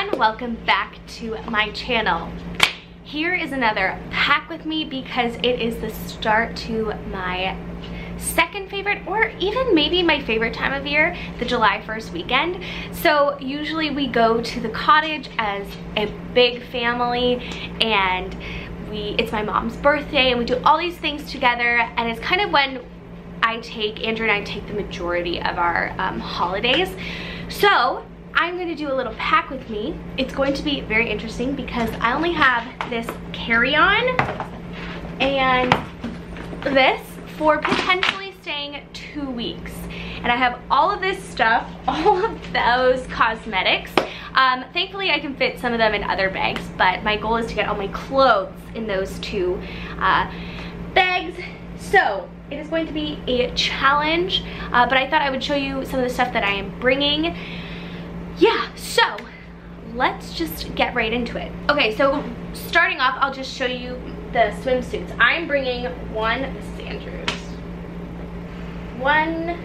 everyone, welcome back to my channel. Here is another pack with me because it is the start to my second favorite or even maybe my favorite time of year, the July 1st weekend. So usually we go to the cottage as a big family and we it's my mom's birthday and we do all these things together and it's kind of when I take, Andrew and I take the majority of our um, holidays. So I'm going to do a little pack with me. It's going to be very interesting because I only have this carry-on and this for potentially staying two weeks. And I have all of this stuff, all of those cosmetics. Um, thankfully, I can fit some of them in other bags, but my goal is to get all my clothes in those two uh, bags. So it is going to be a challenge, uh, but I thought I would show you some of the stuff that I am bringing yeah, so let's just get right into it. Okay, so starting off, I'll just show you the swimsuits. I'm bringing one, Andrew's, one,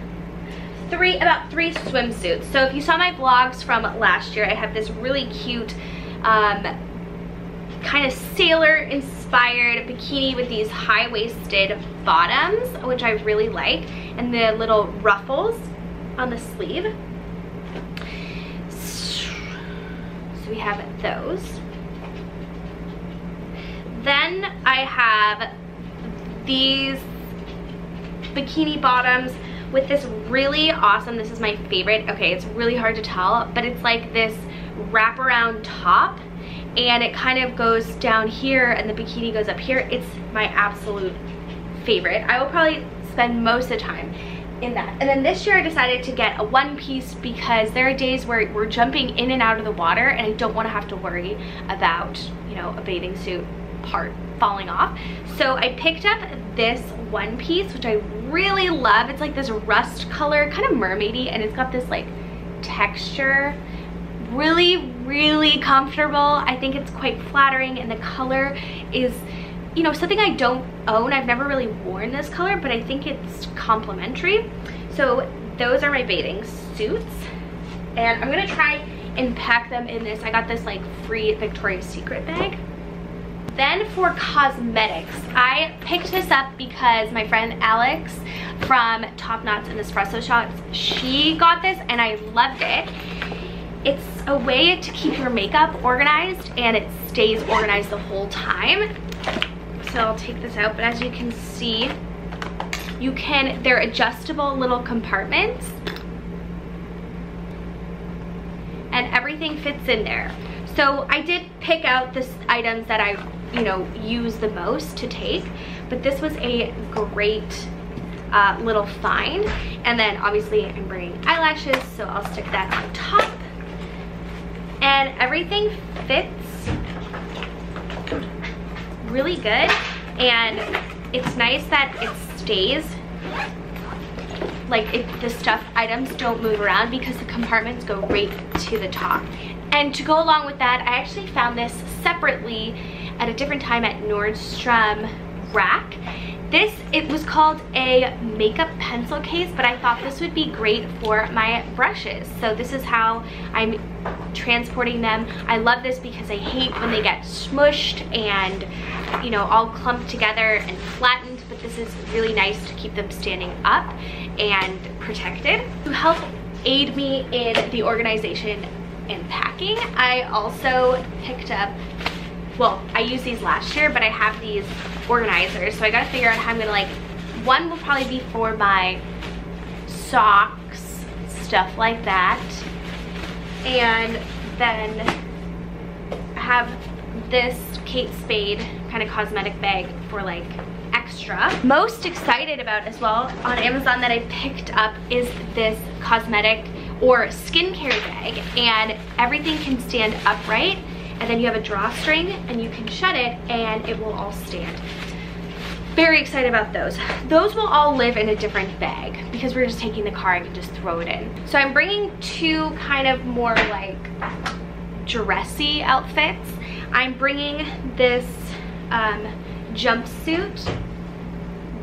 three, about three swimsuits. So if you saw my vlogs from last year, I have this really cute um, kind of sailor inspired bikini with these high-waisted bottoms, which I really like, and the little ruffles on the sleeve. We have those. Then I have these bikini bottoms with this really awesome, this is my favorite, okay, it's really hard to tell, but it's like this wraparound top and it kind of goes down here and the bikini goes up here. It's my absolute favorite. I will probably spend most of the time in that. And then this year I decided to get a one piece because there are days where we're jumping in and out of the water and I don't want to have to worry about, you know, a bathing suit part falling off. So I picked up this one piece, which I really love. It's like this rust color, kind of mermaidy, and it's got this like texture. Really, really comfortable. I think it's quite flattering and the color is you know, something I don't own. I've never really worn this color, but I think it's complimentary. So those are my bathing suits. And I'm gonna try and pack them in this. I got this like free Victoria's Secret bag. Then for cosmetics, I picked this up because my friend Alex from Top Knots and Espresso Shots, she got this and I loved it. It's a way to keep your makeup organized and it stays organized the whole time so I'll take this out. But as you can see, you can, they're adjustable little compartments. And everything fits in there. So I did pick out the items that I, you know, use the most to take. But this was a great uh, little find. And then obviously I'm bringing eyelashes, so I'll stick that on top. And everything fits really good and it's nice that it stays. Like if the stuff items don't move around because the compartments go right to the top. And to go along with that I actually found this separately at a different time at Nordstrom rack this, it was called a makeup pencil case, but I thought this would be great for my brushes. So this is how I'm transporting them. I love this because I hate when they get smushed and, you know, all clumped together and flattened, but this is really nice to keep them standing up and protected. To help aid me in the organization and packing, I also picked up well, I used these last year, but I have these organizers. So I gotta figure out how I'm gonna like, one will probably be for my socks, stuff like that. And then I have this Kate Spade kind of cosmetic bag for like extra. Most excited about as well on Amazon that I picked up is this cosmetic or skincare bag and everything can stand upright and then you have a drawstring and you can shut it and it will all stand. Very excited about those. Those will all live in a different bag because we're just taking the car, I can just throw it in. So I'm bringing two kind of more like dressy outfits. I'm bringing this um, jumpsuit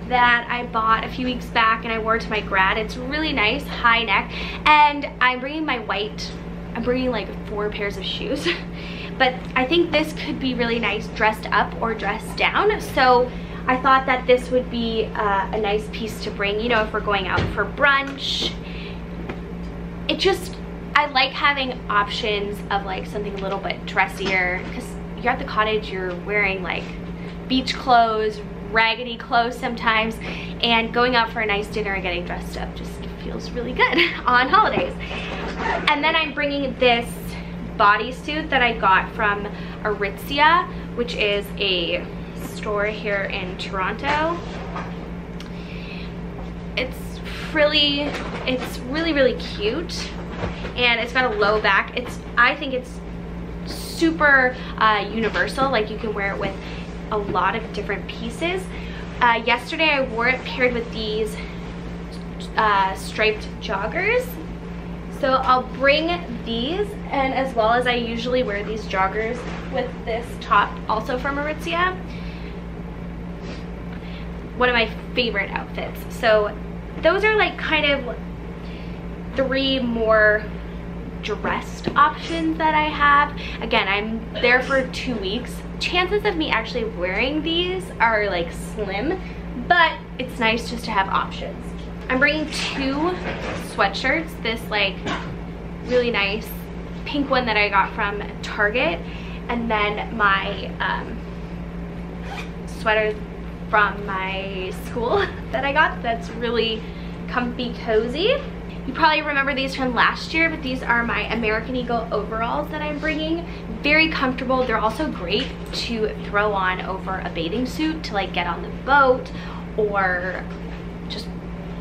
that I bought a few weeks back and I wore to my grad. It's really nice, high neck. And I'm bringing my white I'm bringing like four pairs of shoes. but I think this could be really nice dressed up or dressed down. So I thought that this would be uh, a nice piece to bring, you know, if we're going out for brunch. It just, I like having options of like something a little bit dressier because you're at the cottage, you're wearing like beach clothes, raggedy clothes sometimes, and going out for a nice dinner and getting dressed up just feels really good on holidays. And then I'm bringing this bodysuit that I got from Aritzia, which is a store here in Toronto. It's really, it's really, really cute. And it's got a low back. It's, I think it's super uh, universal. Like you can wear it with a lot of different pieces. Uh, yesterday I wore it paired with these uh, striped joggers. So I'll bring these and as well as I usually wear these joggers with this top also from Aritzia. One of my favorite outfits. So those are like kind of three more dressed options that I have. Again, I'm there for two weeks. Chances of me actually wearing these are like slim, but it's nice just to have options. I'm bringing two sweatshirts. This like really nice pink one that I got from Target and then my um, sweater from my school that I got that's really comfy cozy. You probably remember these from last year, but these are my American Eagle overalls that I'm bringing. Very comfortable. They're also great to throw on over a bathing suit to like get on the boat or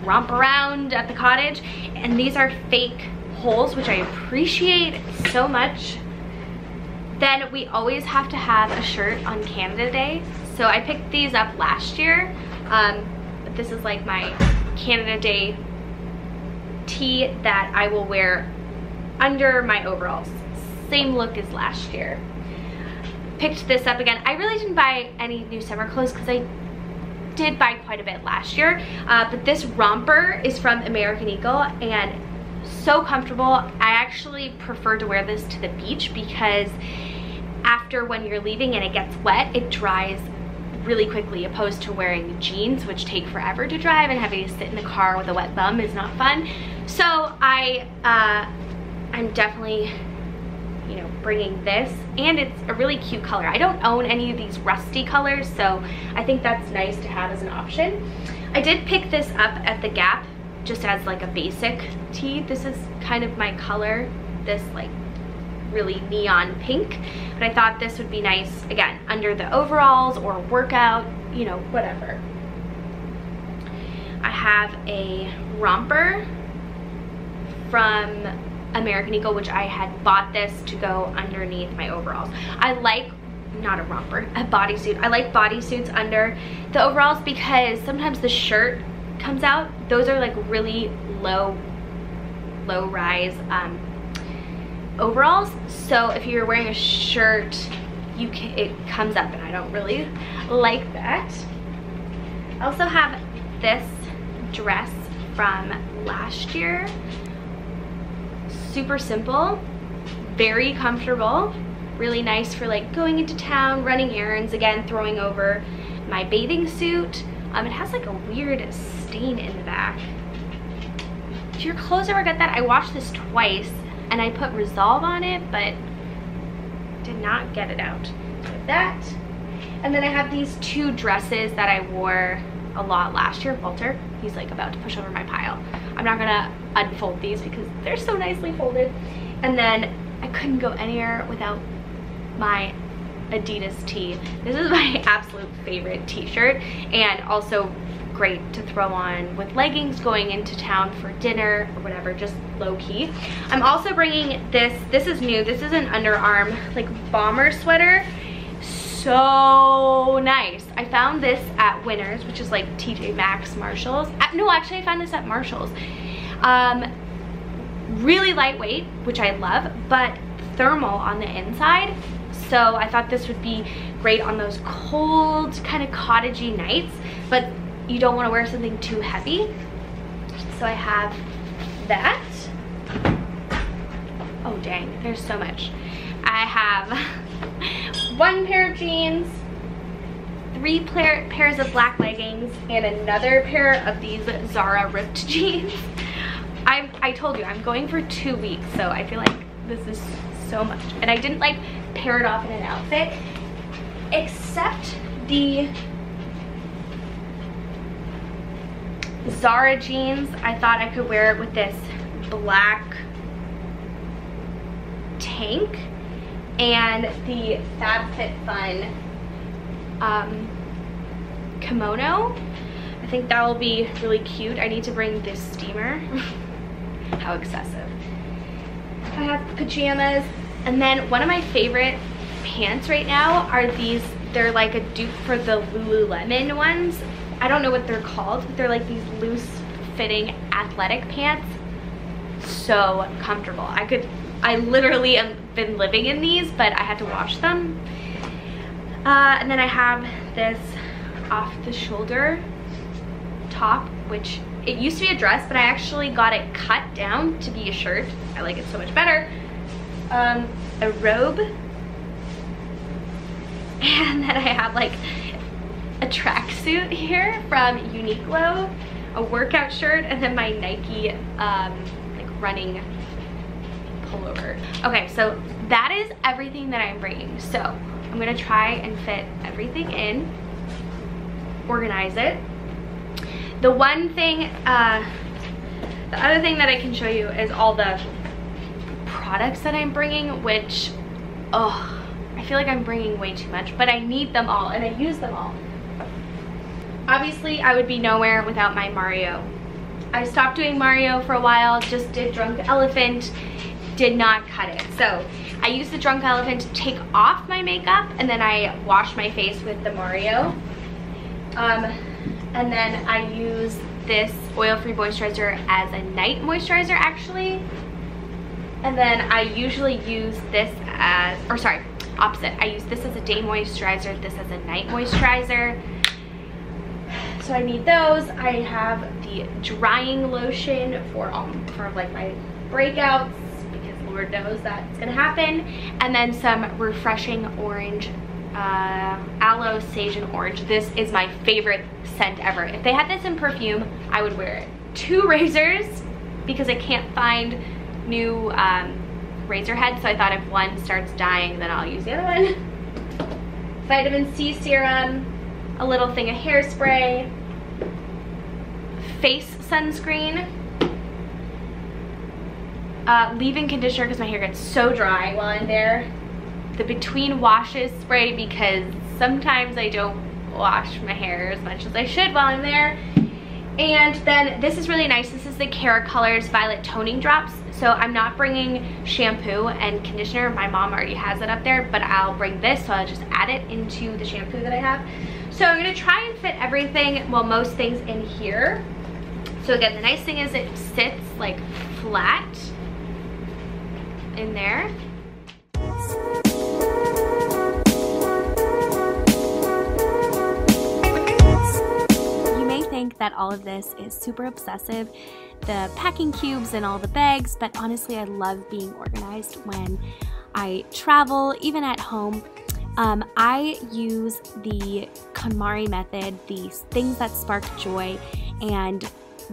romp around at the cottage. And these are fake holes, which I appreciate so much. Then we always have to have a shirt on Canada Day. So I picked these up last year. Um, but this is like my Canada Day tee that I will wear under my overalls. Same look as last year. Picked this up again. I really didn't buy any new summer clothes because I did buy quite a bit last year, uh, but this romper is from American Eagle and so comfortable. I actually prefer to wear this to the beach because after when you're leaving and it gets wet, it dries really quickly opposed to wearing jeans which take forever to dry and having to sit in the car with a wet bum is not fun. So I, uh, I'm definitely you know, bringing this and it's a really cute color. I don't own any of these rusty colors, so I think that's nice to have as an option. I did pick this up at the Gap just as like a basic tee. This is kind of my color, this like really neon pink, but I thought this would be nice, again, under the overalls or workout, you know, whatever. I have a romper from American Eagle, which I had bought this to go underneath my overalls. I like not a romper, a bodysuit. I like bodysuits under the overalls because sometimes the shirt comes out. Those are like really low, low rise um, overalls. So if you're wearing a shirt, you can, it comes up and I don't really like that. I also have this dress from last year super simple, very comfortable, really nice for like going into town, running errands, again, throwing over my bathing suit. Um, it has like a weird stain in the back. Do your clothes ever get that? I washed this twice and I put Resolve on it, but did not get it out. That. And then I have these two dresses that I wore a lot last year. Walter, he's like about to push over my pile. I'm not gonna unfold these because they're so nicely folded. And then I couldn't go anywhere without my Adidas tee. This is my absolute favorite t-shirt and also great to throw on with leggings going into town for dinner or whatever, just low key. I'm also bringing this, this is new, this is an Under Armour like bomber sweater. So nice. I found this at Winners, which is like TJ Maxx, Marshalls. no, actually I found this at Marshalls. Um, really lightweight, which I love, but thermal on the inside. So I thought this would be great on those cold, kind of cottagey nights, but you don't want to wear something too heavy. So I have that. Oh, oh dang, there's so much. I have one pair of jeans, three pair, pairs of black leggings, and another pair of these Zara ripped jeans. I, I told you, I'm going for two weeks, so I feel like this is so much. And I didn't like pair it off in an outfit, except the Zara jeans. I thought I could wear it with this black tank and the FabFitFun um, kimono. I think that will be really cute. I need to bring this steamer. How excessive. I have pajamas. And then one of my favorite pants right now are these, they're like a dupe for the Lululemon ones. I don't know what they're called, but they're like these loose fitting athletic pants. So comfortable. I could, I literally have been living in these, but I had to wash them. Uh, and then I have this off the shoulder top, which it used to be a dress, but I actually got it cut down to be a shirt. I like it so much better. Um, a robe. And then I have like a tracksuit here from Uniqlo, a workout shirt, and then my Nike um, like running pullover. Okay, so that is everything that I'm bringing. So I'm gonna try and fit everything in, organize it. The one thing, uh, the other thing that I can show you is all the products that I'm bringing, which, oh, I feel like I'm bringing way too much, but I need them all and I use them all. Obviously, I would be nowhere without my Mario. I stopped doing Mario for a while, just did Drunk Elephant, did not cut it. So I used the Drunk Elephant to take off my makeup and then I washed my face with the Mario. Um, and then I use this oil-free moisturizer as a night moisturizer actually. And then I usually use this as, or sorry, opposite. I use this as a day moisturizer, this as a night moisturizer. So I need those. I have the drying lotion for um for like my breakouts Lord knows that's gonna happen. And then some refreshing orange uh, aloe sage and orange. This is my favorite scent ever. If they had this in perfume, I would wear it. Two razors because I can't find new um, razor heads, so I thought if one starts dying, then I'll use the other one. Vitamin C serum, a little thing of hairspray, face sunscreen, uh, leave-in conditioner because my hair gets so dry while I'm there, the between washes spray because sometimes I don't wash my hair as much as I should while I'm there. And then this is really nice. This is the Cara Colors Violet Toning Drops. So I'm not bringing shampoo and conditioner. My mom already has it up there, but I'll bring this. So I'll just add it into the shampoo that I have. So I'm gonna try and fit everything, well, most things in here. So again, the nice thing is it sits like flat in there. You may think that all of this is super obsessive, the packing cubes and all the bags, but honestly, I love being organized when I travel, even at home. Um, I use the KonMari method, these things that spark joy, and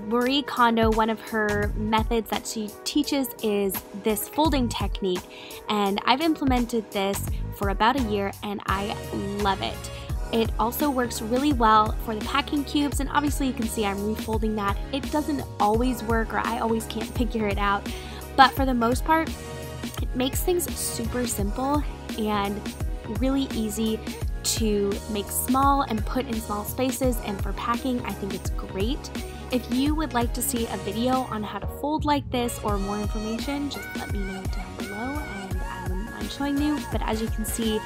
Marie Kondo, one of her methods that she teaches is this folding technique, and I've implemented this for about a year and I love it. It also works really well for the packing cubes and obviously you can see I'm refolding that. It doesn't always work or I always can't figure it out, but for the most part, it makes things super simple and really easy to make small and put in small spaces and for packing I think it's great. If you would like to see a video on how to fold like this or more information, just let me know down below and I wouldn't mind showing you. But as you can see,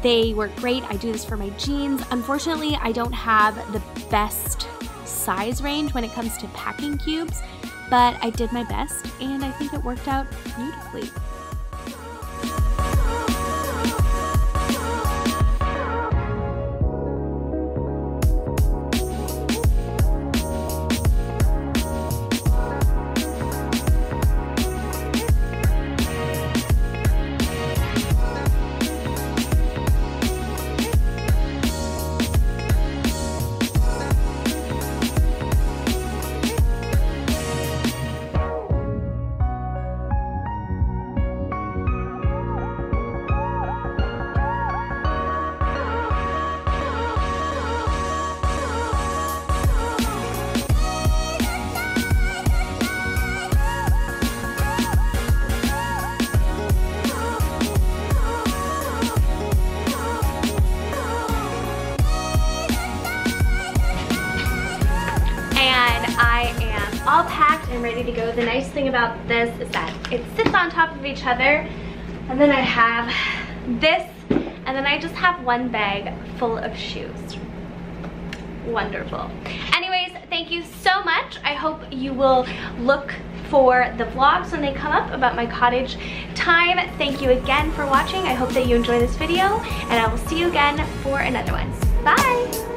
they work great. I do this for my jeans. Unfortunately, I don't have the best size range when it comes to packing cubes, but I did my best and I think it worked out beautifully. Ready to go. The nice thing about this is that it sits on top of each other. And then I have this, and then I just have one bag full of shoes. Wonderful. Anyways, thank you so much. I hope you will look for the vlogs when they come up about my cottage time. Thank you again for watching. I hope that you enjoy this video and I will see you again for another one. Bye!